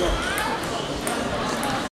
Yeah.